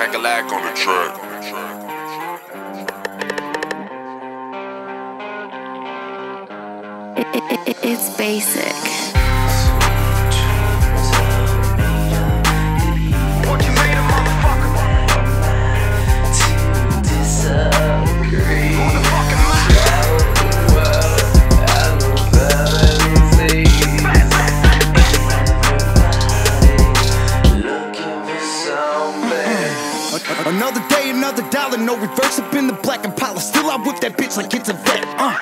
Cracka Lack on the track. It's basic. Another another dollar, no reverse up in the black and Impala. Still I whip that bitch like it's a vet. Uh,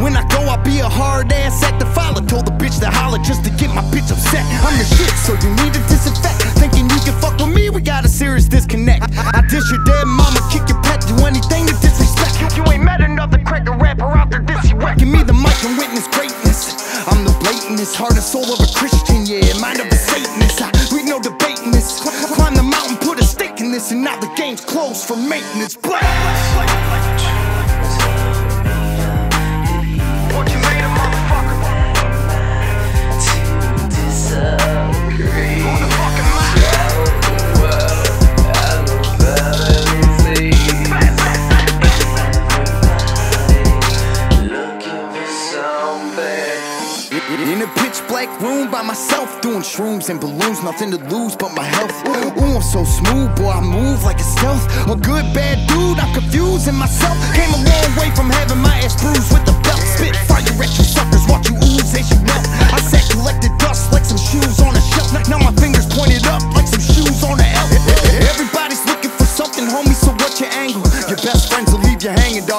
when I go, I'll be a hard ass act to follow. Told the bitch to holler just to get my bitch upset. I'm the shit, so you need to disinfect. Thinking you can fuck with me, we got a serious disconnect. I, I dish your dead mama, kick your pet, do anything to disrespect. You ain't met another cracker rapper out there you Give me the mic and witness greatness. I'm the blatantest, heart and soul of a Christian, yeah, mind of a game's for maintenance. Black. In a pitch black room by myself, doing shrooms and balloons, nothing to lose but my health. Ooh, I'm so smooth, boy, I move like a stealth. A good, bad dude, I'm confusing myself. Came a long way from having my ass bruised with the belt. Spit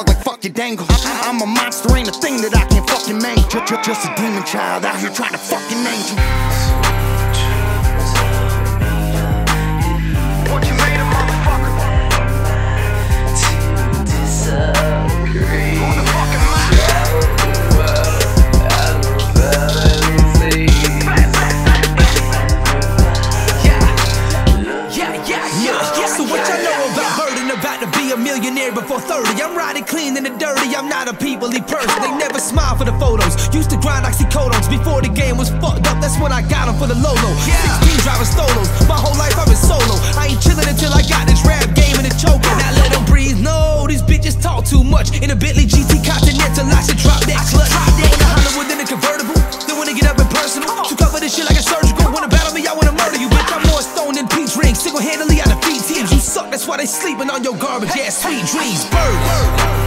dog, like fuck your dangle. I- I'm a monster, ain't a thing that I can't fucking mangle. Ju- ju- Just a demon child out here trying to fucking angel. What you made a motherfucker? On the fucking mic. Yeah, yeah, yeah. So what y'all know about Burden? About to be a millionaire before 30. I'm riding clean in the dirty. I'm not a peoply person. They never smile for the photos. Used to grind oxycodones before the game was fucked up. That's when I got them for the Lolo. 16 driving stolos. My whole life I've been solo. I ain't chilling until I got this rap game in the choker. Now let them breathe. No, these bitches talk too much. In a Bentley GT Continental, I should drop that clutch. Going to Hollywood in a convertible. They get up in personal, to cover this shit like a surgical. Wanna battle me? I wanna murder you, bitch. I'm more stoned than peach rings. Single handedly, I defeat teams. You suck, that's why they sleeping on your garbage ass sweet dreams. Bird.